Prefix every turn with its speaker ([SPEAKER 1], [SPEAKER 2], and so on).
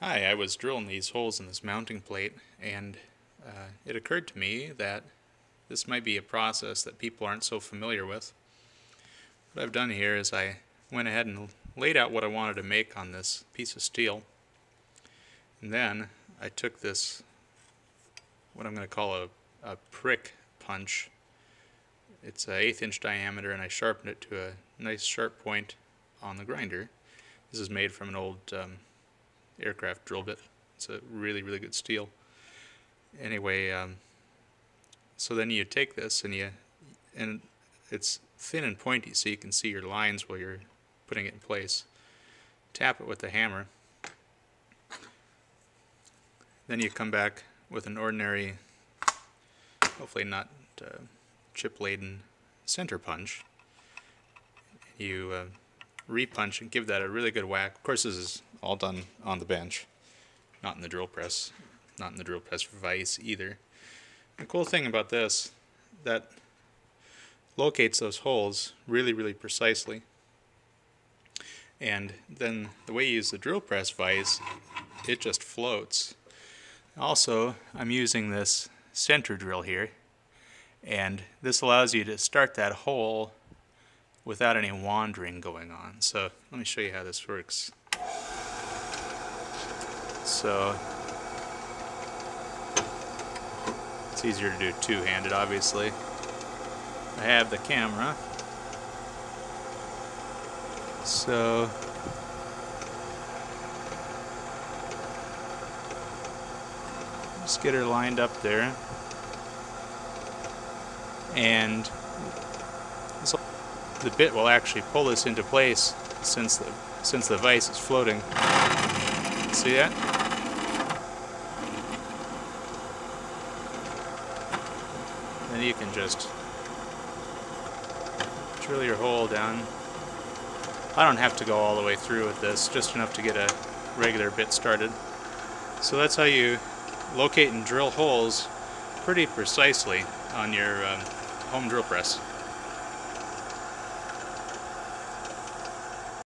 [SPEAKER 1] Hi, I was drilling these holes in this mounting plate, and uh, it occurred to me that this might be a process that people aren't so familiar with. What I've done here is I went ahead and laid out what I wanted to make on this piece of steel. And then I took this, what I'm going to call a, a prick punch. It's an eighth inch diameter and I sharpened it to a nice sharp point on the grinder. This is made from an old um, aircraft drill bit. It's a really, really good steel. Anyway, um, so then you take this and you, and it's thin and pointy so you can see your lines while you're putting it in place. Tap it with the hammer. Then you come back with an ordinary, hopefully not uh, chip laden center punch. You uh, repunch and give that a really good whack. Of course, this is all done on the bench, not in the drill press, not in the drill press vise either. The cool thing about this, that locates those holes really, really precisely. And then the way you use the drill press vise, it just floats. Also, I'm using this center drill here, and this allows you to start that hole without any wandering going on. So let me show you how this works. So it's easier to do two-handed obviously. I have the camera. So just get her lined up there. And so the bit will actually pull this into place since the since the vise is floating. See that? Then you can just drill your hole down. I don't have to go all the way through with this, just enough to get a regular bit started. So that's how you locate and drill holes pretty precisely on your um, home drill press.